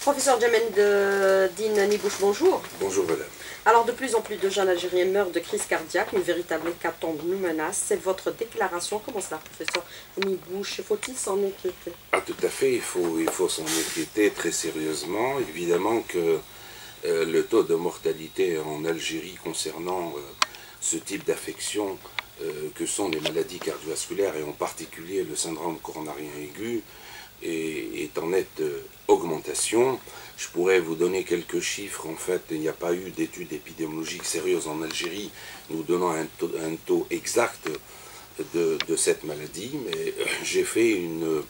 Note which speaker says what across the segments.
Speaker 1: Professeur Din Nibouche, bonjour.
Speaker 2: Bonjour madame.
Speaker 1: Alors de plus en plus de jeunes Algériens meurent de crise cardiaque, une véritable hécatombe nous menace. C'est votre déclaration. Comment cela, professeur Nibouche? Faut-il s'en inquiéter?
Speaker 2: Ah tout à fait, il faut il faut s'en inquiéter très sérieusement. Évidemment que euh, le taux de mortalité en Algérie concernant euh, ce type d'affection euh, que sont les maladies cardiovasculaires et en particulier le syndrome coronarien aigu est, en nette augmentation. Je pourrais vous donner quelques chiffres. En fait, il n'y a pas eu d'études épidémiologiques sérieuses en Algérie nous donnant un taux, exact de, cette maladie, mais j'ai fait une,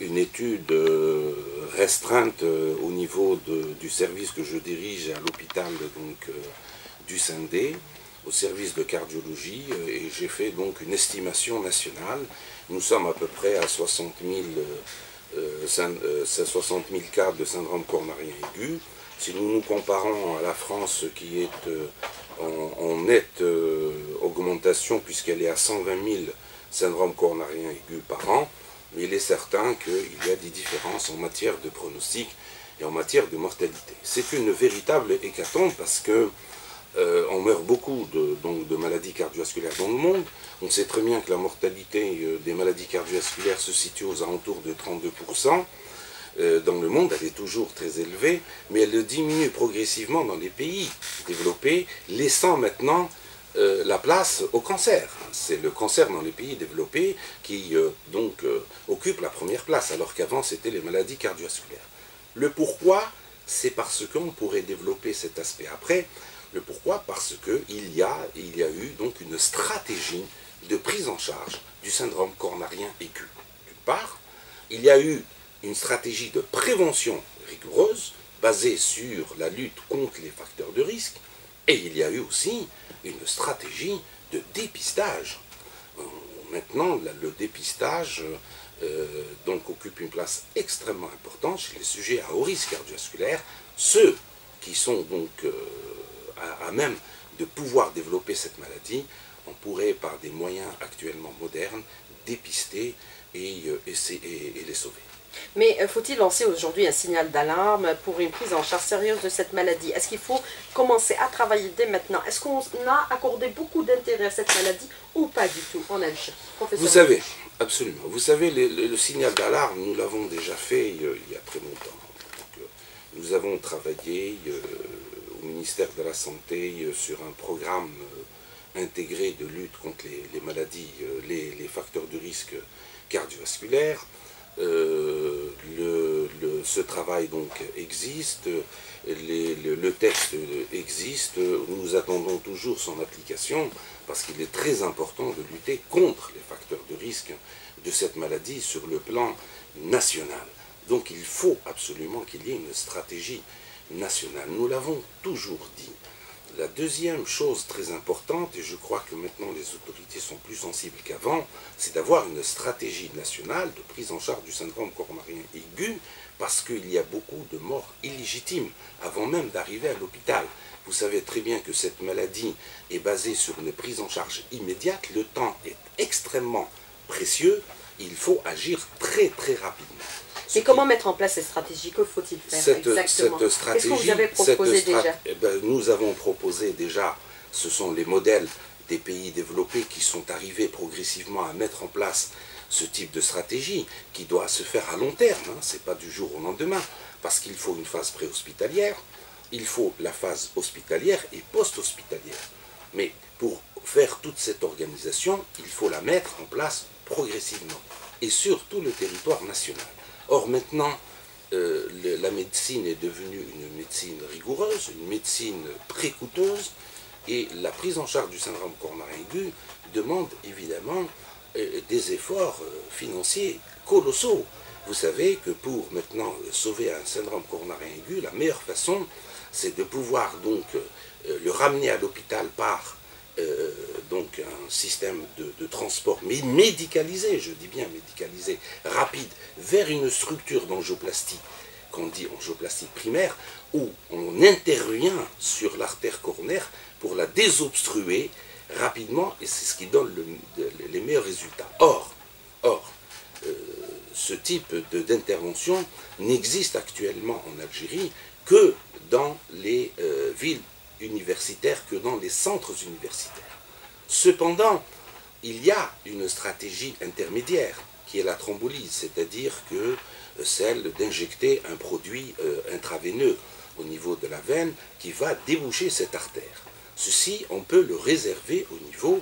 Speaker 2: étude restreinte au niveau du service que je dirige à l'hôpital du Sindé au service de cardiologie et j'ai fait donc une estimation nationale. Nous sommes à peu près à 60 000, 60 cas de syndrome coronarien aigu. Si nous nous comparons à la France qui est euh, en, nette euh, augmentation puisqu'elle est à 120 000 syndromes coronariens aigus par an, il est certain qu'il y a des différences en matière de pronostic et en matière de mortalité. C'est une véritable hécatombe parce que euh, on meurt beaucoup de, maladies cardiovasculaires dans le monde. On sait très bien que la mortalité euh, des maladies cardiovasculaires se situe aux alentours de 32%. Euh, dans le monde, elle est toujours très élevée, mais elle diminue progressivement dans les pays développés, laissant maintenant la place au cancer. C'est le cancer dans les pays développés qui donc occupe la première place, alors qu'avant c'était les maladies cardiovasculaires. Le pourquoi, c'est parce qu'on pourrait développer cet aspect après. Le pourquoi? Parce qu'il y, a, y a eu donc une stratégie de prise en charge du syndrome coronarien aigu. D'une part, il y a eu une stratégie de prévention rigoureuse basée sur la lutte contre les facteurs de risque, et il y a eu aussi une stratégie de dépistage. Euh, maintenant, le dépistage euh, donc occupe une place extrêmement importante chez les sujets à haut risque cardiovasculaire, ceux qui sont donc euh, à, même de pouvoir développer cette maladie, on pourrait, par des moyens actuellement modernes, dépister et, euh, et, les sauver.
Speaker 1: Mais euh, faut-il lancer aujourd'hui un signal d'alarme pour une prise en charge sérieuse de cette maladie? Est-ce qu'il faut commencer à travailler dès maintenant? Est-ce qu'on a accordé beaucoup d'intérêt à cette maladie ou pas du tout? En Algérie
Speaker 2: Vous savez, absolument. Vous savez, le, signal d'alarme, nous l'avons déjà fait il y a très longtemps. Euh, nous avons travaillé ministère de la Santé euh, sur un programme euh, intégré de lutte contre les, maladies, euh, les, facteurs de risque cardiovasculaires. ce travail donc existe, le, texte existe, nous attendons toujours son application parce qu'il est très important de lutter contre les facteurs de risque de cette maladie sur le plan national. Donc il faut absolument qu'il y ait une stratégie nationale. Nous l'avons toujours dit. La deuxième chose très importante, et je crois que maintenant les autorités sont plus sensibles qu'avant, c'est d'avoir une stratégie nationale de prise en charge du syndrome coronarien aigu, parce qu'il y a beaucoup de morts illégitimes avant même d'arriver à l'hôpital. Vous savez très bien que cette maladie est basée sur une prise en charge immédiate, le temps est extrêmement précieux, il faut agir très très rapidement.
Speaker 1: Et comment mettre en place cette stratégie Que faut-il faire
Speaker 2: cette, exactement? Qu'est-ce que vous avez proposé déjà? eh ben, Nous avons proposé déjà, ce sont les modèles des pays développés qui sont arrivés progressivement à mettre en place ce type de stratégie qui doit se faire à long terme, hein, ce n'est pas du jour au lendemain, parce qu'il faut une phase préhospitalière, il faut la phase hospitalière et post-hospitalière. Mais pour faire toute cette organisation, il faut la mettre en place progressivement, et sur tout le territoire national. Or maintenant, euh, la médecine est devenue une médecine rigoureuse, une médecine très coûteuse, et la prise en charge du syndrome coronarien aigu demande évidemment euh, des efforts euh, financiers colossaux. Vous savez que pour maintenant sauver un syndrome coronarien aigu, la meilleure façon, c'est de pouvoir donc le ramener à l'hôpital par euh, donc un système de, transport, mais médicalisé, je dis bien médicalisé, rapide, vers une structure d'angioplastie, qu'on dit angioplastie primaire, où on intervient sur l'artère coronaire pour la désobstruer rapidement, et c'est ce qui donne les meilleurs résultats. Or, or euh, ce type d'intervention n'existe actuellement en Algérie que dans les euh, villes universitaires, que dans les centres universitaires. Cependant, il y a une stratégie intermédiaire qui est la thrombolyse, c'est-à-dire que euh, celle d'injecter un produit euh, intraveineux au niveau de la veine qui va déboucher cette artère. Ceci, on peut le réserver au niveau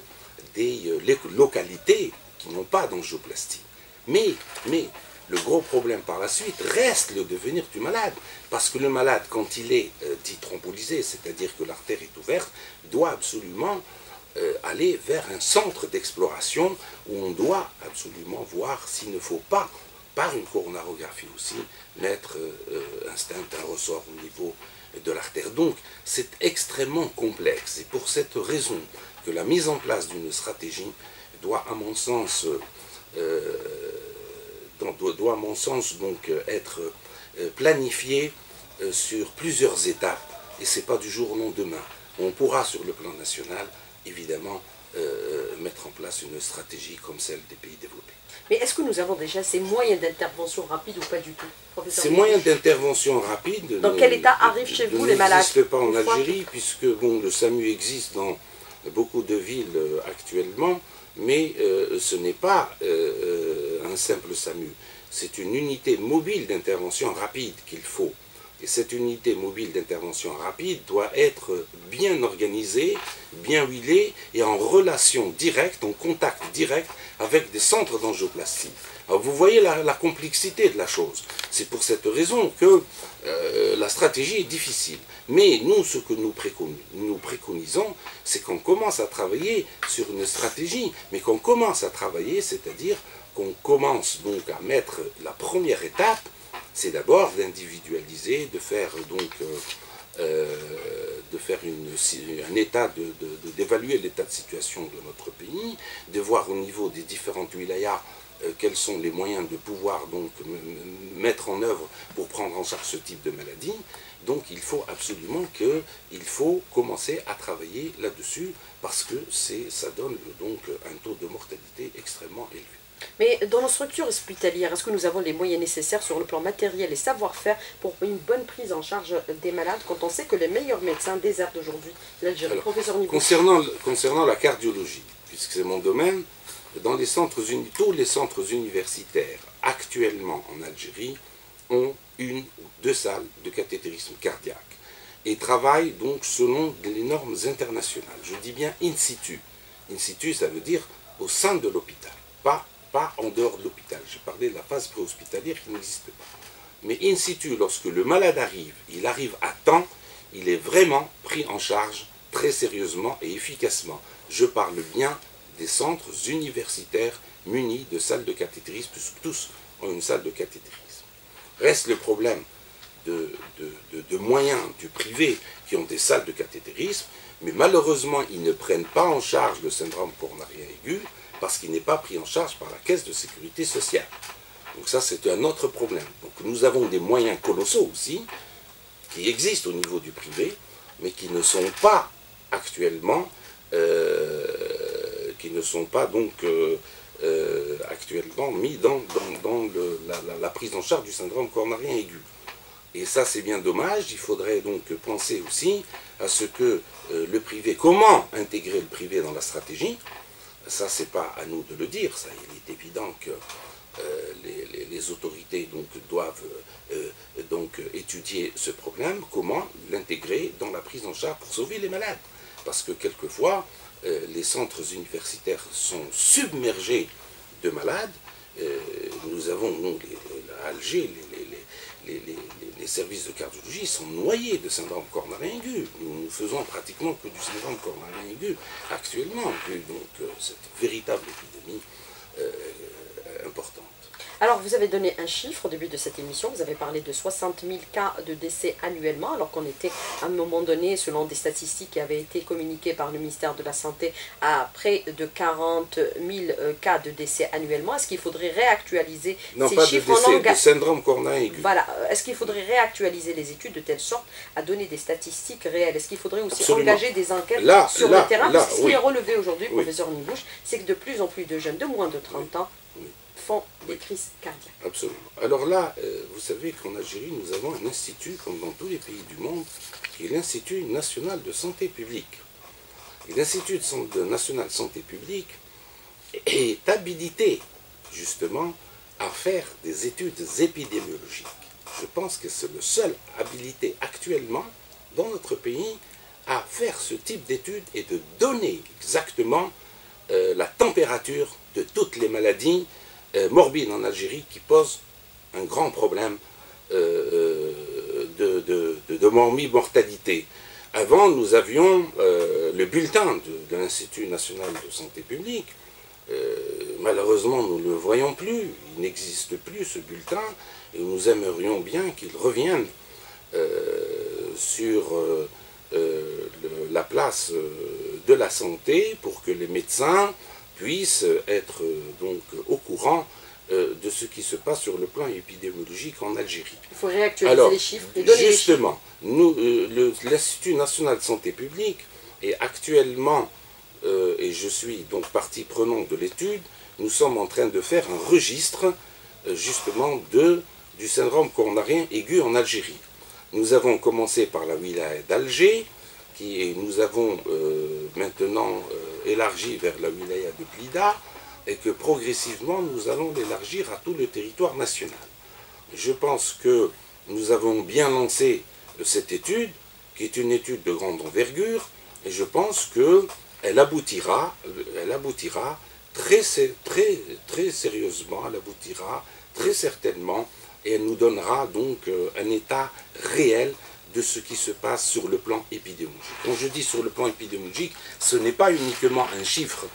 Speaker 2: des localités qui n'ont pas d'angioplastie. Mais, mais le gros problème par la suite reste le devenir du malade. Parce que le malade, quand il est euh, dit thrombolisé, c'est-à-dire que l'artère est ouverte, doit absolument euh, aller vers un centre d'exploration où on doit absolument voir s'il ne faut pas, par une coronarographie aussi, mettre euh, instinct un ressort au niveau de l'artère. Donc c'est extrêmement complexe. Et pour cette raison que la mise en place d'une stratégie doit, à mon sens, doit, à mon sens, donc euh, être euh, planifié euh, sur plusieurs étapes. Et ce n'est pas du jour au lendemain. On pourra, sur le plan national, évidemment, mettre en place une stratégie comme celle des pays développés.
Speaker 1: Mais est-ce que nous avons déjà ces moyens d'intervention rapide ou pas du tout
Speaker 2: Ces moyens d'intervention rapide
Speaker 1: Dans quel état arrivent chez vous les malades
Speaker 2: n'existent pas en Algérie, puisque bon, le SAMU existe dans beaucoup de villes actuellement, mais ce n'est pas un simple SAMU. C'est une unité mobile d'intervention rapide qu'il faut. Et cette unité mobile d'intervention rapide doit être bien organisée, bien huilée et en relation directe, en contact direct avec des centres d'angioplastie. Alors vous voyez la, complexité de la chose. C'est pour cette raison que euh, la stratégie est difficile. Mais nous, ce que nous, nous préconisons, c'est qu'on commence à travailler sur une stratégie, mais qu'on commence à travailler, c'est-à-dire qu'on commence donc à mettre la première étape, c'est d'abord d'individualiser, de faire donc euh, euh, de faire un état, d'évaluer l'état de situation de notre pays, de voir au niveau des différentes wilayas euh, quels sont les moyens de pouvoir donc mettre en œuvre pour prendre en charge ce type de maladie. Donc il faut absolument que, il faut commencer à travailler là-dessus parce que ça donne donc un taux de mortalité extrêmement élevé.
Speaker 1: Mais dans nos structures hospitalières, est-ce que nous avons les moyens nécessaires sur le plan matériel et savoir-faire pour une bonne prise en charge des malades quand on sait que les meilleurs médecins désertent aujourd'hui l'Algérie
Speaker 2: Professeur concernant, concernant la cardiologie, puisque c'est mon domaine, dans les centres, tous les centres universitaires actuellement en Algérie ont une ou deux salles de cathétérisme cardiaque et travaillent donc selon les normes internationales. Je dis bien in situ. In situ, ça veut dire au sein de l'hôpital, pas pas en dehors de l'hôpital. J'ai parlé de la phase préhospitalière qui n'existe pas. Mais in situ, lorsque le malade arrive, il arrive à temps, il est vraiment pris en charge très sérieusement et efficacement. Je parle bien des centres universitaires munis de salles de cathétérisme, puisque tous ont une salle de cathétérisme. Reste le problème de, moyens du privé qui ont des salles de cathétérisme, mais malheureusement, ils ne prennent pas en charge le syndrome coronarien aigu, parce qu'il n'est pas pris en charge par la caisse de sécurité sociale. Donc ça, c'est un autre problème. Donc nous avons des moyens colossaux aussi, qui existent au niveau du privé, mais qui ne sont pas actuellement, euh, qui ne sont pas donc euh, euh, actuellement mis dans, dans, la, prise en charge du syndrome coronarien aigu. Et ça, c'est bien dommage. Il faudrait donc penser aussi à ce que le privé, comment intégrer le privé dans la stratégie, ça, c'est pas à nous de le dire. Ça, il est évident que euh, les, autorités donc, doivent euh, donc, étudier ce problème, comment l'intégrer dans la prise en charge pour sauver les malades. Parce que quelquefois, euh, les centres universitaires sont submergés de malades. nous avons donc, à Alger les, services de cardiologie sont noyés de syndrome coronarien aigu. Nous ne faisons pratiquement que du syndrome coronarien aigu actuellement, donc euh, cette véritable épidémie euh, importante.
Speaker 1: Alors, vous avez donné un chiffre au début de cette émission. Vous avez parlé de 60 000 cas de décès annuellement, alors qu'on était à un moment donné, selon des statistiques qui avaient été communiquées par le ministère de la Santé, à près de 40 000 euh, cas de décès annuellement. Est-ce qu'il faudrait réactualiser ces chiffres
Speaker 2: de décès, de syndrome coronarien aigu.
Speaker 1: Voilà. Est-ce qu'il faudrait réactualiser les études de telle sorte à donner des statistiques réelles? Est-ce qu'il faudrait aussi engager des enquêtes sur le terrain? Parce ce qui est relevé aujourd'hui, professeur Nibouche, c'est que de plus en plus de jeunes de moins de 30 ans
Speaker 2: Absolument. Alors là, euh, vous savez qu'en Algérie, nous avons un institut, comme dans tous les pays du monde, qui est l'Institut national de santé publique. L'Institut national de santé publique est habilité, justement, à faire des études épidémiologiques. Je pense que c'est le seul habilité actuellement dans notre pays à faire ce type d'études et de donner exactement euh, la température de toutes les maladies euh, morbides en Algérie qui posent un grand problème euh, de, de, mortalité. Avant, nous avions le bulletin de, l'Institut national de santé publique. malheureusement, nous ne le voyons plus. Il n'existe plus ce bulletin et nous aimerions bien qu'il revienne sur la place de la santé pour que les médecins puissent être euh, donc au courant euh, de ce qui se passe sur le plan épidémiologique en Algérie.
Speaker 1: Il faut réactualiser les chiffres et donner
Speaker 2: Justement, euh, l'Institut national de santé publique est actuellement, et je suis donc partie prenante de l'étude, nous sommes en train de faire un registre justement de, du syndrome coronarien aigu en Algérie. Nous avons commencé par la wilaya d'Alger, qui nous avons maintenant élargi vers la wilaya de Blida et que progressivement nous allons l'élargir à tout le territoire national. Je pense que nous avons bien lancé cette étude, qui est une étude de grande envergure, et je pense qu'elle aboutira, elle aboutira très, très, très sérieusement, elle aboutira très certainement, et elle nous donnera donc euh, un état réel de ce qui se passe sur le plan épidémiologique. Quand je dis sur le plan épidémiologique, ce n'est pas uniquement un chiffre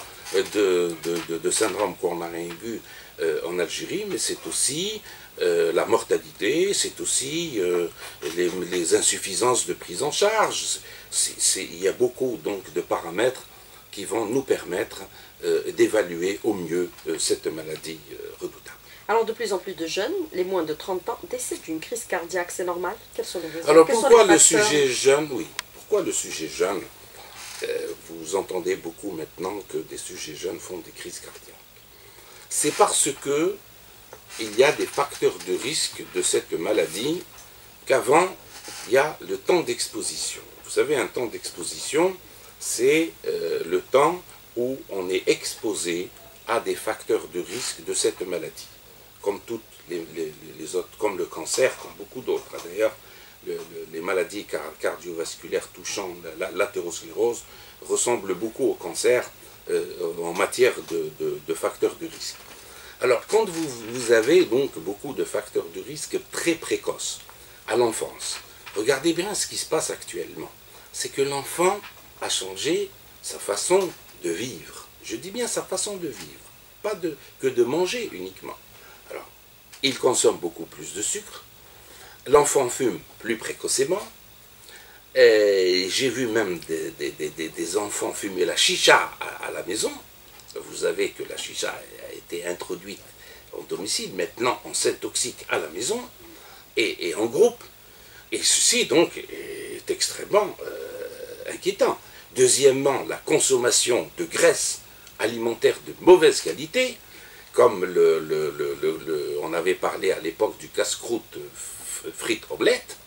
Speaker 2: de, de, syndrome coronarien aigu euh, en Algérie, mais c'est aussi euh, la mortalité, c'est aussi euh, les, insuffisances de prise en charge. il y a beaucoup donc de paramètres qui vont nous permettre d'évaluer au mieux cette maladie redoutable.
Speaker 1: Alors, de plus en plus de jeunes, les moins de 30 ans, décèdent d'une crise cardiaque. C'est normal? Quels sont les raisons?
Speaker 2: Alors, pourquoi le sujet jeune Oui. Pourquoi le sujet jeune? Euh, Vous entendez beaucoup maintenant que des sujets jeunes font des crises cardiaques. C'est parce que il y a des facteurs de risque de cette maladie qu'avant, il y a le temps d'exposition. Vous savez, un temps d'exposition, c'est euh, le temps où on est exposé à des facteurs de risque de cette maladie comme toutes les, autres, comme le cancer, comme beaucoup d'autres. D'ailleurs, les maladies cardiovasculaires touchant l'athérosclérose ressemblent beaucoup au cancer euh, en matière de, facteurs de risque. Alors, quand vous, avez donc beaucoup de facteurs de risque très précoces à l'enfance, regardez bien ce qui se passe actuellement. C'est que l'enfant a changé sa façon de vivre. Je dis bien sa façon de vivre, pas que de manger uniquement il consomme beaucoup plus de sucre, l'enfant fume plus précocement, j'ai vu même des, enfants fumer la chicha à, la maison. Vous savez que la chicha a été introduite au domicile, maintenant on s'intoxique à la maison et, en groupe. Et ceci donc est extrêmement euh, inquiétant. Deuxièmement, la consommation de graisses alimentaires de mauvaise qualité comme on avait parlé à l'époque du casse-croûte frites omelette,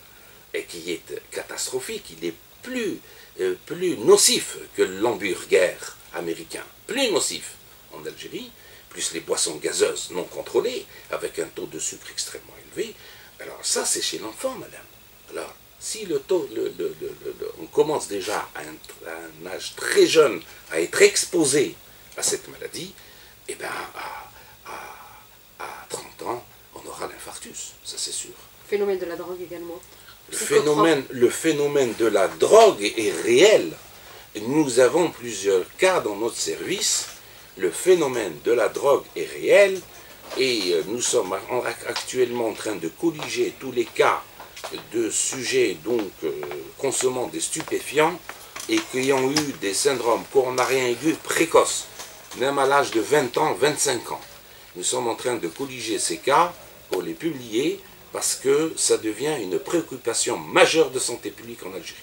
Speaker 2: et qui est catastrophique, il est plus, euh, plus nocif que l'hamburger américain, plus nocif en Algérie, plus les boissons gazeuses non contrôlées, avec un taux de sucre extrêmement élevé. Alors ça, c'est chez l'enfant, madame. Alors, si le taux, on commence déjà à un, âge très jeune à être exposé à cette maladie, eh bien, à 30 ans, on aura l'infarctus, ça c'est sûr.
Speaker 1: Phénomène de la drogue également.
Speaker 2: Le phénomène, le phénomène de la drogue est réel. Nous avons plusieurs cas dans notre service. Le phénomène de la drogue est réel et euh, nous sommes actuellement en train de colliger tous les cas de sujets donc euh, consommant des stupéfiants et qui ont eu des syndromes coronariens aigus précoces, même à l'âge de 20 ans, 25 ans. Nous sommes en train de colliger ces cas pour les publier parce que ça devient une préoccupation majeure de santé publique en Algérie.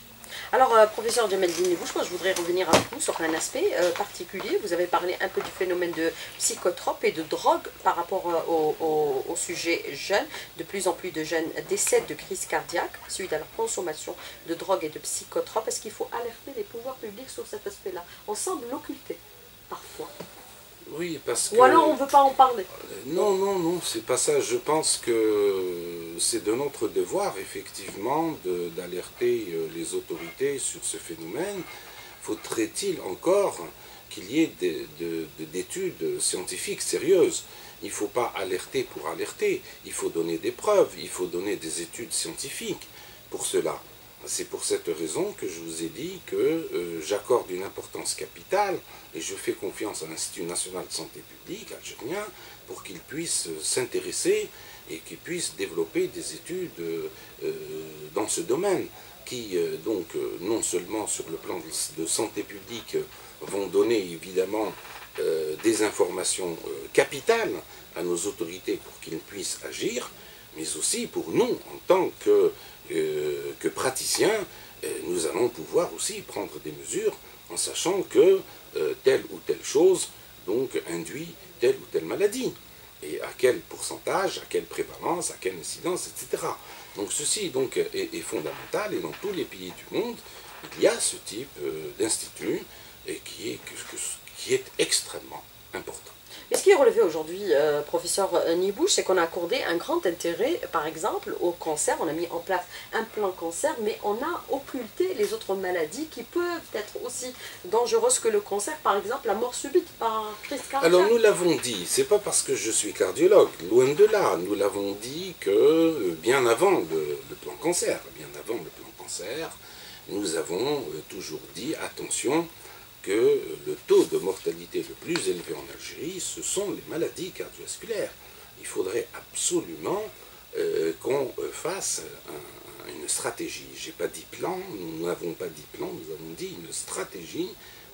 Speaker 1: Alors, euh, professeur Djameldine Nebouche, moi je voudrais revenir avec vous sur un aspect euh, particulier. Vous avez parlé un peu du phénomène de psychotrope et de drogue par rapport euh, au, au, sujet jeune. De plus en plus de jeunes décèdent de crise cardiaque suite à leur consommation de drogue et de psychotropes. Est-ce qu'il faut alerter les pouvoirs publics sur cet aspect-là? On semble l'occulter parfois.
Speaker 2: Oui, parce que...
Speaker 1: Ou alors on ne veut pas en parler.
Speaker 2: Euh, non, non, non, c'est pas ça. Je pense que c'est de notre devoir, effectivement, d'alerter euh, les autorités sur ce phénomène. Faudrait-il encore qu'il y ait d'études scientifiques sérieuses? Il ne faut pas alerter pour alerter, il faut donner des preuves, il faut donner des études scientifiques pour cela. C'est pour cette raison que je vous ai dit que euh, j'accorde une importance capitale et je fais confiance à l'Institut national de santé publique algérien pour qu'il puisse euh, s'intéresser et qu'il puisse développer des études euh, dans ce domaine qui, donc, non seulement sur le plan de santé publique, vont donner évidemment des informations capitales à nos autorités pour qu'ils puissent agir, mais aussi pour nous, en tant que euh, praticiens, euh, nous allons pouvoir aussi prendre des mesures en sachant que euh, telle ou telle chose induit telle ou telle maladie et à quel pourcentage, à quelle prévalence, à quelle incidence, etc. Donc ceci donc est, fondamental et dans tous les pays du monde, il y a ce type d'institut qui est extrêmement important.
Speaker 1: Mais ce qui est relevé aujourd'hui, euh, professeur Nibouche, c'est qu'on a accordé un grand intérêt, par exemple, au cancer. On a mis en place un plan cancer, mais on a occulté les autres maladies qui peuvent être aussi dangereuses que le cancer, par exemple la mort subite par crise cardiaque.
Speaker 2: Alors nous l'avons dit, c'est pas parce que je suis cardiologue, loin de là. Nous l'avons dit que euh, bien avant le, plan cancer, bien avant le plan cancer, nous avons euh, toujours dit attention que le taux de mortalité le plus élevé en Algérie, ce sont les maladies cardiovasculaires. Il faudrait absolument euh, qu'on fasse une stratégie. Je n'ai pas dit plan, nous n'avons pas dit plan, nous avons dit une stratégie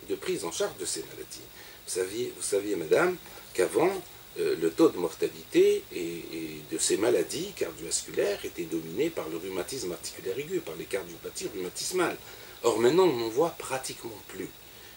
Speaker 2: de prise en charge de ces maladies. Vous saviez, vous saviez madame, qu'avant, euh, le taux de mortalité et, de ces maladies cardiovasculaires était dominé par le rhumatisme articulaire aigu, par les cardiopathies rhumatismales. Or maintenant, on n'en voit pratiquement plus.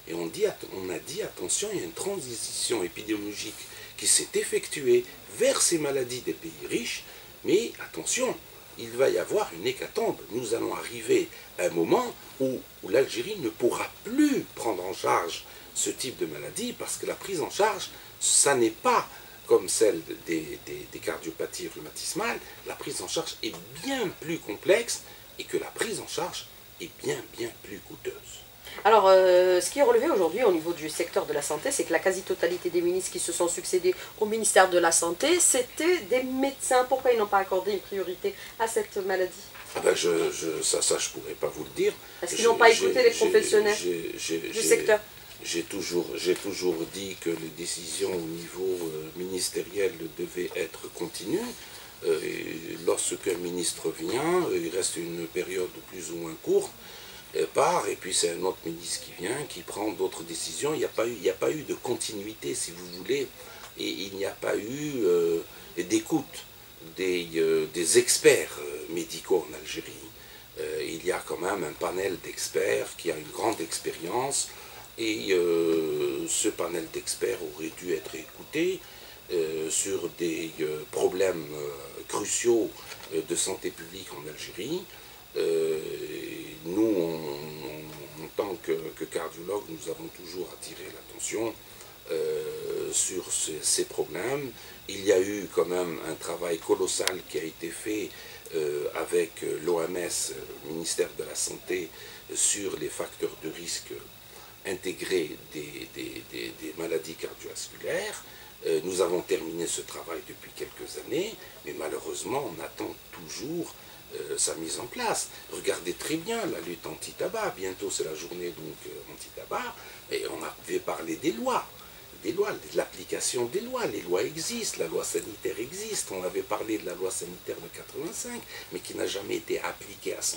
Speaker 2: Et on, a dit, attention, il y a une transition épidémiologique qui s'est effectuée vers ces maladies des pays riches, mais attention, il va y avoir une hécatombe. Nous allons arriver à un moment où, l'Algérie ne pourra plus prendre en charge ce type de maladie, parce que la prise en charge, ça n'est pas comme celle des, cardiopathies rhumatismales, la prise en charge est bien plus complexe et que la prise en charge est bien, bien plus coûteuse.
Speaker 1: Alors, euh, ce qui est relevé aujourd'hui au niveau du secteur de la santé, c'est que la quasi-totalité des ministres qui se sont succédés au ministère de la Santé, c'était des médecins. Pourquoi ils n'ont pas accordé une priorité à cette maladie?
Speaker 2: Ah ben je, ça, ça, je ne pourrais pas vous le dire.
Speaker 1: Est-ce qu'ils n'ont pas écouté les professionnels du secteur
Speaker 2: J'ai toujours, toujours dit que les décisions au niveau euh, ministériel devaient être continues. Euh, lorsqu'un ministre vient, il reste une période plus ou moins courte part, et puis c'est un autre ministre qui vient, qui prend d'autres décisions. Il n'y a, pas eu, a pas eu de continuité, si vous voulez, et il n'y a pas eu euh, d'écoute des, euh, experts euh, médicaux en Algérie. il y a quand même un panel d'experts qui a une grande expérience, et ce panel d'experts aurait dû être écouté sur des problèmes cruciaux de santé publique en Algérie. Euh, nous, en tant que, cardiologues, nous avons toujours attiré l'attention euh, sur ces, problèmes. Il y a eu quand même un travail colossal qui a été fait euh, avec l'OMS, le ministère de la Santé, sur les facteurs de risque intégrés des maladies cardiovasculaires. nous avons terminé ce travail depuis quelques années, mais malheureusement, on attend toujours euh, sa mise en place. Regardez très bien la lutte anti-tabac, bientôt c'est la journée donc euh, anti-tabac, et on avait parlé des lois, des lois, de l'application des lois. Les lois existent, la loi sanitaire existe, on avait parlé de la loi sanitaire de 85, mais qui n'a jamais été appliquée à 100%.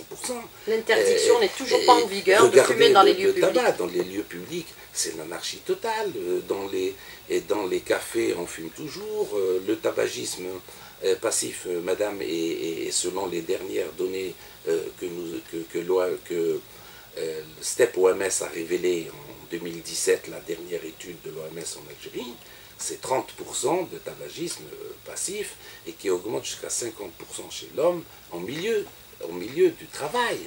Speaker 1: L'interdiction euh, n'est toujours pas en vigueur de fumer dans les lieux publics.
Speaker 2: Tabac, dans les lieux publics, c'est l'anarchie totale. Dans les, et dans les cafés, on fume toujours. Le tabagisme passif, euh, madame, et, selon les dernières données euh, que, nous, que, que, le STEP OMS a révélé en 2017 la dernière étude de l'OMS en Algérie, c'est 30% de tabagisme passif et qui augmente jusqu'à 50% chez l'homme en milieu, au milieu du travail.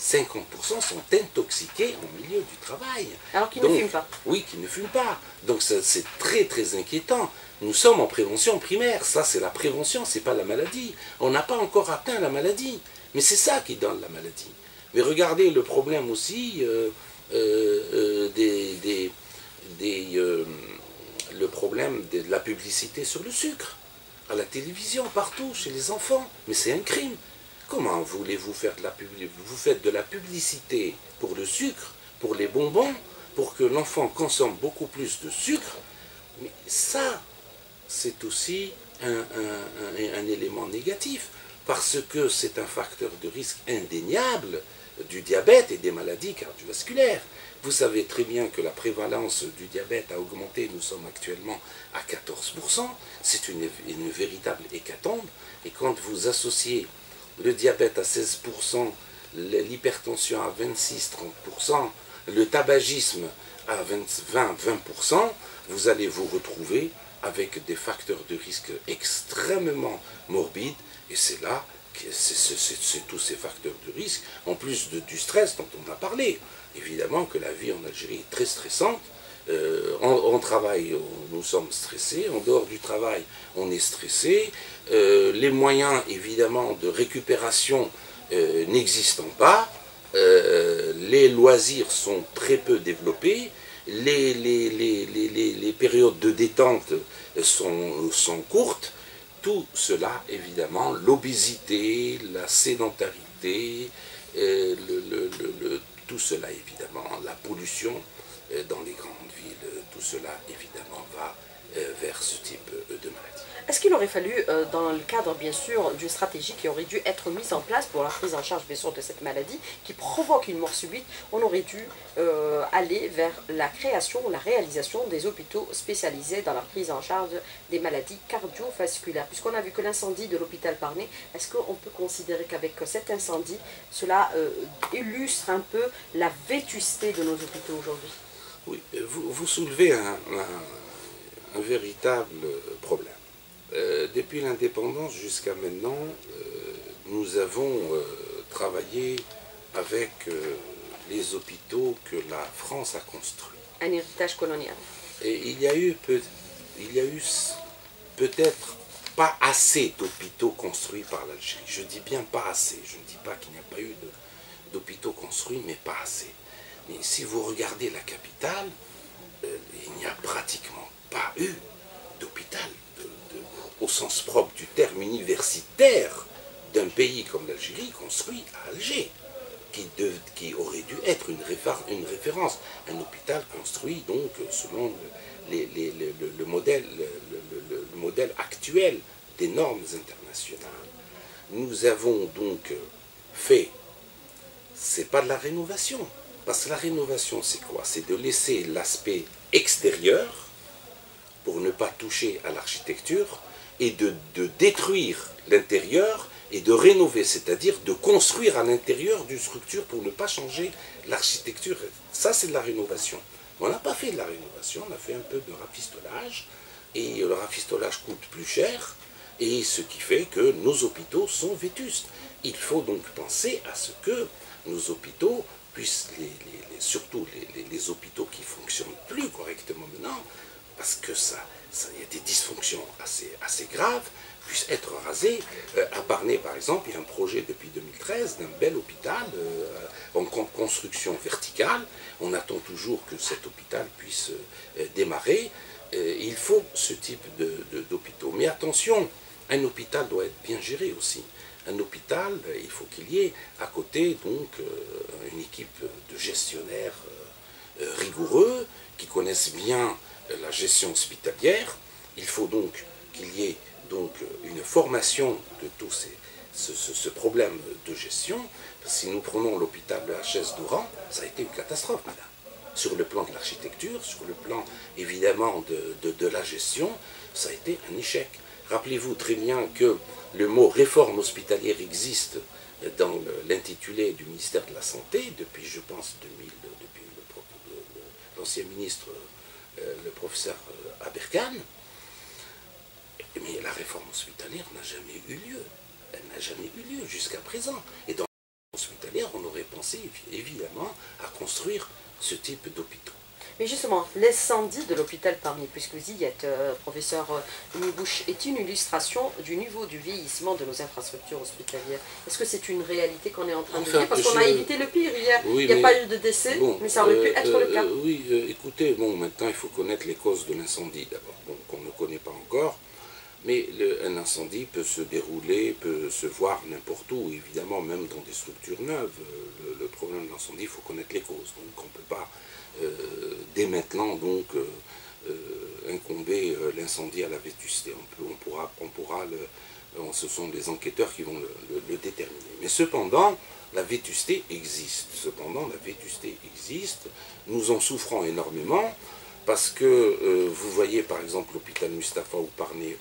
Speaker 2: 50% sont intoxiqués au milieu du travail.
Speaker 1: Alors qu'ils ne fument pas.
Speaker 2: Oui, qu'ils ne fument pas. Donc c'est très très inquiétant. Nous sommes en prévention primaire. Ça, c'est la prévention, c'est pas la maladie. On n'a pas encore atteint la maladie. Mais c'est ça qui donne la maladie. Mais regardez le problème aussi euh, euh, euh, des, des, le problème de la publicité sur le sucre. À la télévision, partout, chez les enfants. Mais c'est un crime. Comment voulez-vous faire de la publicité Vous faites de la publicité pour le sucre, pour les bonbons, pour que l'enfant consomme beaucoup plus de sucre? Mais ça, c'est aussi un, élément négatif, parce que c'est un facteur de risque indéniable du diabète et des maladies cardiovasculaires. Vous savez très bien que la prévalence du diabète a augmenté, nous sommes actuellement à 14%, c'est une, une véritable hécatombe, et quand vous associez le diabète à 16%, l'hypertension à 26-30%, le tabagisme à 20-20%, vous allez vous retrouver avec des facteurs de risque extrêmement morbides, et c'est là que c'est tous ces facteurs de risque, en plus du stress dont on a parlé. Évidemment que la vie en Algérie est très stressante, euh, en, travail, nous sommes stressés. En dehors du travail, on est stressé. Euh, les moyens, évidemment, de récupération euh, n'existant pas. les loisirs sont très peu développés. Les, périodes de détente sont, courtes. Tout cela, évidemment, l'obésité, la sédentarité, tout cela, évidemment, la pollution dans les grandes tout cela, évidemment, va euh, vers ce type euh, de maladie.
Speaker 1: Est-ce qu'il aurait fallu, euh, dans le cadre bien sûr d'une stratégie qui aurait dû être mise en place pour la prise en charge bien sûr de cette maladie qui provoque une mort subite, on aurait dû aller vers la création, la réalisation des hôpitaux spécialisés dans la prise en charge des maladies cardiovasculaires? Puisqu'on a vu que l'incendie de l'hôpital Parnay, est-ce qu'on peut considérer qu'avec cet incendie, cela illustre un peu la vétusté de nos hôpitaux aujourd'hui?
Speaker 2: Oui, vous, soulevez un, véritable problème. Euh, depuis l'indépendance jusqu'à maintenant, euh, nous avons euh, travaillé avec les hôpitaux que la France a construits.
Speaker 1: Un héritage colonial.
Speaker 2: Et il y a eu, peut, il y a eu peut-être pas assez d'hôpitaux construits par l'Algérie. Je dis bien pas assez. Je ne dis pas qu'il n'y a pas eu d'hôpitaux construits, mais pas assez. Mais si vous regardez la capitale, il n'y a pratiquement pas eu d'hôpital, au sens propre du terme universitaire, d'un pays comme l'Algérie construit à Alger, qui, qui aurait dû être une, référence. Un hôpital construit donc selon le, modèle, le modèle actuel des normes internationales. Nous avons donc fait, c'est pas de la rénovation, parce que la rénovation, c'est quoi? C'est de laisser l'aspect extérieur pour ne pas toucher à l'architecture et de, détruire l'intérieur et de rénover, c'est-à-dire de construire à l'intérieur d'une structure pour ne pas changer l'architecture. Ça, c'est de la rénovation. On n'a pas fait de la rénovation, on a fait un peu de rafistolage, et le rafistolage coûte plus cher, et ce qui fait que nos hôpitaux sont vétustes. Il faut donc penser à ce que nos hôpitaux puissent, les, surtout les, hôpitaux qui fonctionnent plus correctement maintenant, parce que ça, il y a des dysfonctions assez, assez graves, puissent être rasés. Euh, à Barnet, par exemple, il y a un projet depuis 2013 d'un bel hôpital euh, en construction verticale. On attend toujours que cet hôpital puisse euh, démarrer. il faut ce type d'hôpitaux. Mais attention, un hôpital doit être bien géré aussi un hôpital, il faut qu'il y ait à côté donc euh, une équipe de gestionnaires euh, euh, rigoureux qui connaissent bien la gestion hospitalière. Il faut donc qu'il y ait donc une formation de tout ces, ce, problème de gestion. Si nous prenons l'hôpital de HS d'Oran, ça a été une catastrophe, madame. Sur le plan de l'architecture, sur le plan évidemment de, la gestion, ça a été un échec. Rappelez-vous très bien que le mot réforme hospitalière existe dans l'intitulé du ministère de la Santé depuis, je pense, 2000, depuis l'ancien ministre, le professeur euh, Aberkan. Mais la réforme hospitalière n'a jamais eu lieu. Elle n'a jamais eu lieu jusqu'à présent. Et dans la réforme hospitalière, on aurait pensé évidemment à construire ce type d'hôpitaux.
Speaker 1: Mais justement, l'incendie de l'hôpital Parmi, puisque vous y êtes, euh, professeur Nibouche, est une illustration du niveau du vieillissement de nos infrastructures hospitalières. Est-ce que c'est une réalité qu'on est en train de vivre? Parce qu'on a évité le pire. Il n'y a, pas eu de décès, mais ça aurait pu être le euh, cas.
Speaker 2: Euh, oui, écoutez, bon, maintenant il faut connaître les causes de l'incendie d'abord, qu'on ne connaît pas encore. Mais un incendie peut se dérouler, peut se voir n'importe où, évidemment, même dans des structures neuves. Le, le problème de l'incendie, il faut connaître les causes. Donc on ne peut pas euh, dès maintenant donc euh, euh, incomber l'incendie à la vétusté. On, peut, on pourra, on pourra ce sont les enquêteurs qui vont le, déterminer. Mais cependant, la vétusté existe. Cependant, la vétusté existe. Nous en souffrons énormément parce que vous voyez par exemple l'hôpital Mustapha ou Parné,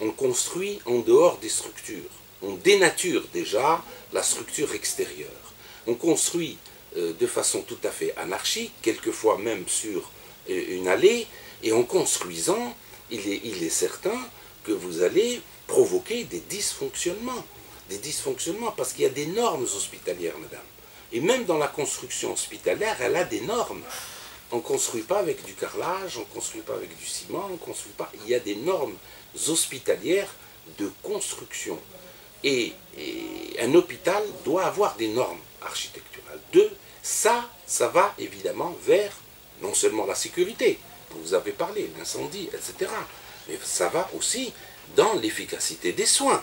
Speaker 2: on construit en dehors des structures. On dénature déjà la structure extérieure. On construit euh, de façon tout à fait anarchique, quelquefois même sur euh, une allée, et en construisant, il est, il est certain que vous allez provoquer des dysfonctionnements. Des dysfonctionnements, parce qu'il y a des normes hospitalières, madame. Et même dans la construction hospitalière, elle a des normes. On ne construit pas avec du carrelage, on ne construit pas avec du ciment, on construit pas. Il y a des normes hospitalières de construction. Et, un hôpital doit avoir des normes architecturales. Deux, ça, ça va évidemment vers non seulement la sécurité, vous avez parlé, l'incendie, etc., mais ça va aussi dans l'efficacité des soins.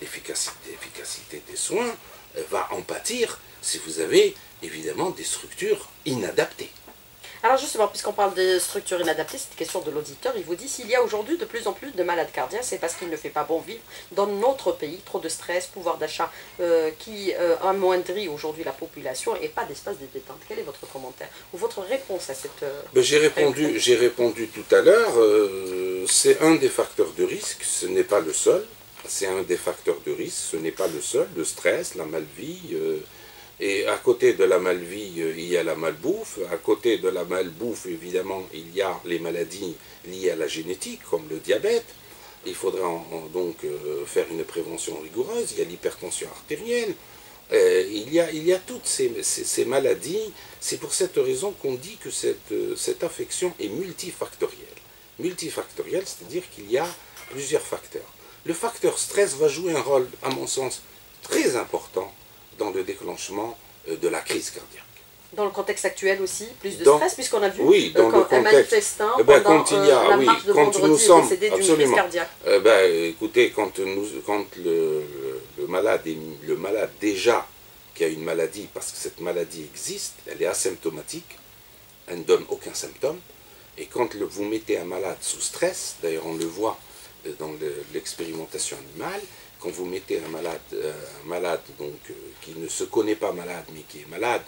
Speaker 2: L'efficacité des soins va en pâtir si vous avez évidemment des structures inadaptées.
Speaker 1: Alors justement, puisqu'on parle de structures inadaptées, c'est une question de l'auditeur. Il vous dit s'il y a aujourd'hui de plus en plus de malades cardiaques, c'est parce qu'il ne fait pas bon vivre dans notre pays. Trop de stress, pouvoir d'achat euh, qui euh, amoindrit aujourd'hui la population et pas d'espace de détente. Quel est votre commentaire ou votre réponse à cette... Euh,
Speaker 2: ben, j'ai répondu, j'ai répondu tout à l'heure, c'est un des facteurs de risque, ce n'est pas le seul. C'est un des facteurs de risque, ce n'est pas le seul. Le stress, la malvie et à côté de la malvie, euh, il y a la malbouffe. À côté de la malbouffe, évidemment, il y a les maladies liées à la génétique, comme le diabète. Il faudra donc euh, faire une prévention rigoureuse. Il y a l'hypertension artérielle. Euh, il, y a, il y a toutes ces, maladies. C'est pour cette raison qu'on dit que cette, cette affection est multifactorielle. Multifactorielle, c'est-à-dire qu'il y a plusieurs facteurs. Le facteur stress va jouer un rôle, à mon sens, très important dans le déclenchement euh, de la crise cardiaque.
Speaker 1: Dans le contexte actuel aussi, plus de stress, puisqu'on a vu
Speaker 2: oui, dans le un manifestant
Speaker 1: eh ben, quand il y a, euh, la oui, marche de quand vendredi nous sommes, d'une crise cardiaque.
Speaker 2: Eh ben, écoutez, quand, nous, quand le, le, malade est, le malade déjà qui a une maladie, parce que cette maladie existe, elle est asymptomatique, elle ne donne aucun symptôme, et quand le, vous mettez un malade sous stress, d'ailleurs on le voit euh, dans l'expérimentation animale, quand vous mettez un malade, euh, un malade donc, euh, qui ne se connaît pas malade, mais qui est malade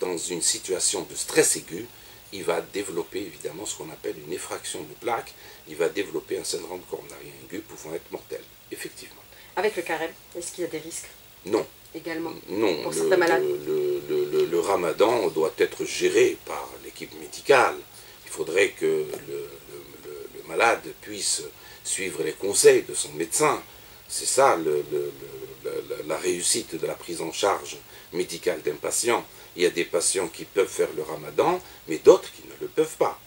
Speaker 2: dans une situation de stress aigu, il va développer évidemment ce qu'on appelle une effraction de plaque, il va développer un syndrome coronarien aigu pouvant être mortel, effectivement.
Speaker 1: Avec le carême, est-ce qu'il y a des risques?
Speaker 2: Non.
Speaker 1: Également
Speaker 2: Non, pour le, malades? le, le, ramadan doit être géré par l'équipe médicale. Il faudrait que le malade puisse suivre les conseils de son médecin, c'est ça la réussite de la prise en charge médicale d'un patient. Il y a des patients qui peuvent faire le ramadan, mais d'autres qui ne le peuvent pas.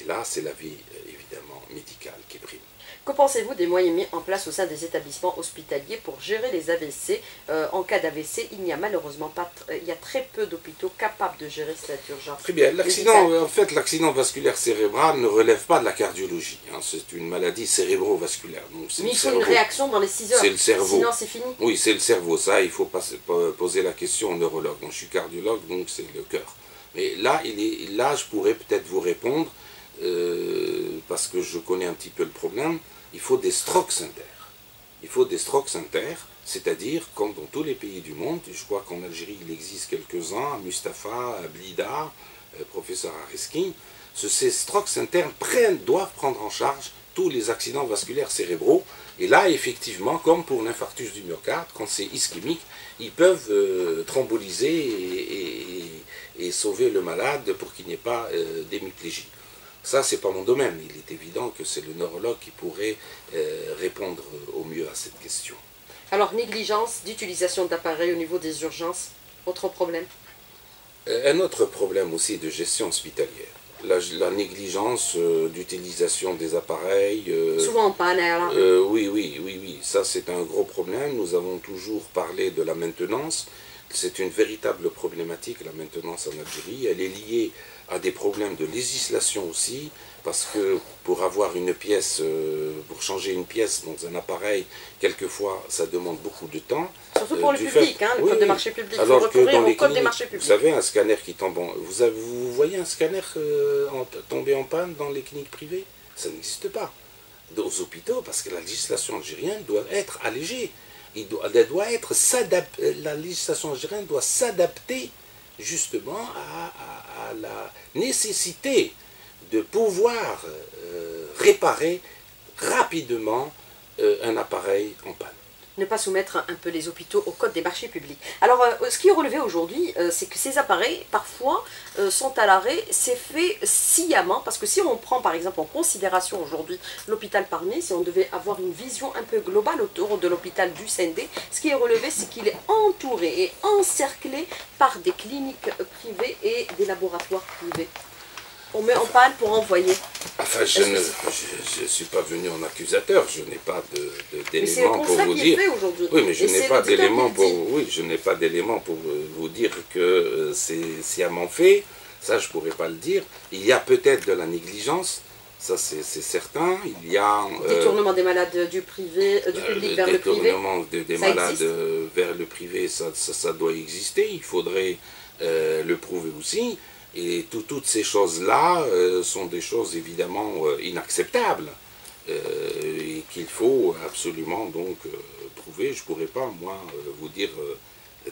Speaker 2: Et là, c'est la vie, évidemment, médicale qui prime.
Speaker 1: Que pensez-vous des moyens mis en place au sein des établissements hospitaliers pour gérer les AVC euh, En cas d'AVC, il n'y a malheureusement pas, il y a très peu d'hôpitaux capables de gérer cette urgence.
Speaker 2: Très bien. L'accident, en fait, l'accident vasculaire cérébral ne relève pas de la cardiologie. Hein. C'est une maladie cérébrovasculaire.
Speaker 1: Mais il faut une réaction dans les 6 heures.
Speaker 2: C'est le cerveau.
Speaker 1: Sinon, c'est fini.
Speaker 2: Oui, c'est le cerveau. Ça, il faut pas poser la question au neurologue. je suis cardiologue, donc c'est le cœur. Mais là, il est, là, je pourrais peut-être vous répondre euh, parce que je connais un petit peu le problème, il faut des strokes inter. Il faut des strokes inter, c'est-à-dire, comme dans tous les pays du monde, je crois qu'en Algérie il existe quelques-uns, à Mustapha, à Blida, euh, professeur Areski, ces strokes internes doivent prendre en charge tous les accidents vasculaires cérébraux. Et là, effectivement, comme pour l'infarctus du myocarde, quand c'est ischémique, ils peuvent euh, thromboliser et, sauver le malade pour qu'il n'y ait pas euh. Ça, c'est pas mon domaine. Il est évident que c'est le neurologue qui pourrait euh, répondre au mieux à cette question.
Speaker 1: Alors, négligence d'utilisation d'appareils au niveau des urgences, autre problème?
Speaker 2: Un autre problème aussi de gestion hospitalière la, négligence euh, d'utilisation des appareils.
Speaker 1: Euh, Souvent en panne, alors.
Speaker 2: Euh, oui, oui, oui, oui. Ça, c'est un gros problème. Nous avons toujours parlé de la maintenance. C'est une véritable problématique, la maintenance en Algérie. Elle est liée à des problèmes de législation aussi, parce que pour avoir une pièce, euh, pour changer une pièce dans un appareil, quelquefois ça demande beaucoup de temps.
Speaker 1: Surtout pour le public, hein, le code des marchés publics.
Speaker 2: Alors que dans les code des marchés publics. Vous savez, un scanner qui tombe en... Vous, avez, vous voyez un scanner euh, tomber en panne dans les cliniques privées? Ça n'existe pas. Aux hôpitaux, parce que la législation algérienne doit être allégée. La législation algérienne doit s'adapter justement à, la nécessité de pouvoir euh, réparer rapidement euh, un appareil en panne
Speaker 1: ne pas soumettre un peu les hôpitaux au code des marchés publics. Alors, euh, ce qui est relevé aujourd'hui, c'est que ces appareils, parfois, sont à l'arrêt. C'est fait sciemment, parce que si on prend, par exemple, en considération aujourd'hui l'hôpital Parmi, si on devait avoir une vision un peu globale autour de l'hôpital du CND, ce qui est relevé, c'est qu'il est entouré et encerclé par des cliniques privées et des laboratoires privés on met en panne pour envoyer.
Speaker 2: Enfin, je ne je, suis pas venu en accusateur, je n'ai pas d'éléments pour vous dire. Oui, mais je n'ai pas d'éléments pour oui, je n'ai pas d'éléments pour vous dire que euh, c'est sciemment fait. Ça, je pourrais pas le dire. Il y a peut-être de la négligence. Ça, c'est certain. Il y a...
Speaker 1: Euh, détournement des malades du, privé, euh, du public vers le privé.
Speaker 2: Détournement des malades vers le privé, ça, ça, doit exister. Il faudrait le prouver aussi. Et toutes ces choses-là euh, sont des choses évidemment euh, inacceptables euh, et qu'il faut absolument donc prouver. Je ne pourrais pas, moi, vous dire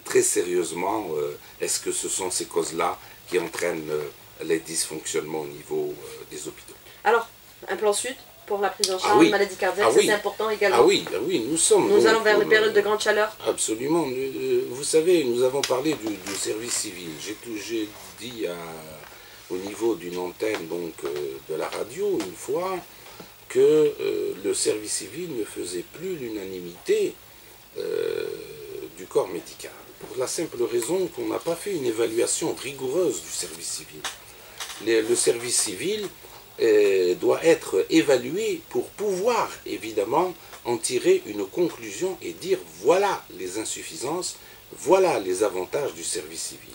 Speaker 2: très sérieusement est-ce que ce sont ces causes-là qui entraînent les dysfonctionnements au niveau des hôpitaux.
Speaker 1: Alors, un plan sud pour la prise en ah charge des maladies cardiaques, ah c'est important également.
Speaker 2: Ah oui, ah oui, nous sommes.
Speaker 1: Nous allons vers les périodes de grande chaleur.
Speaker 2: Absolument. Vous savez, nous avons parlé du, service civil. J'ai dit au niveau d'une antenne donc, euh, de la radio une fois que euh, le service civil ne faisait plus l'unanimité euh, du corps médical. Pour la simple raison qu'on n'a pas fait une évaluation rigoureuse du service civil. le service civil doit être évalué pour pouvoir évidemment en tirer une conclusion et dire voilà les insuffisances, voilà les avantages du service civil.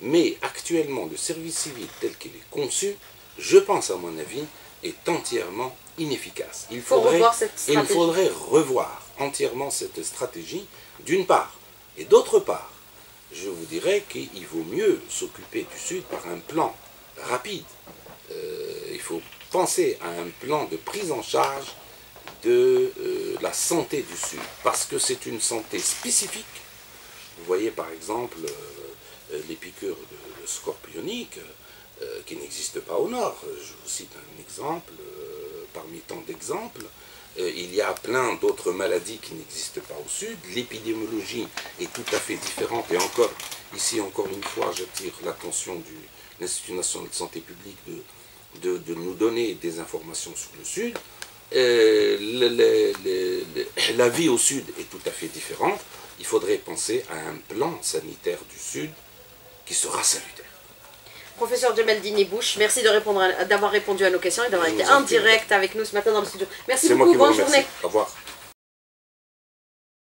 Speaker 2: Mais actuellement, le service civil tel qu'il est conçu, je pense à mon avis, est entièrement inefficace.
Speaker 1: Il faudrait,
Speaker 2: il faudrait revoir entièrement cette stratégie, d'une part. Et d'autre part, je vous dirais qu'il vaut mieux s'occuper du Sud par un plan rapide. Euh, il faut penser à un plan de prise en charge de euh, la santé du Sud, parce que c'est une santé spécifique. Vous voyez par exemple euh, les piqûres de, scorpionique qui n'existent pas au Nord. Je vous cite un exemple parmi tant d'exemples. il y a plein d'autres maladies qui n'existent pas au Sud. L'épidémiologie est tout à fait différente. Et encore, ici encore une fois, j'attire l'attention de l'Institut national de santé publique de, de, nous donner des informations sur le Sud. Euh, la vie au Sud est tout à fait différente. Il faudrait penser à un plan sanitaire du Sud qui sera salutaire.
Speaker 1: Professeur Djemel Bouche, merci d'avoir répondu à nos questions et d'avoir été en direct avec nous ce matin dans le studio. Merci beaucoup, bonne journée.
Speaker 2: Au revoir.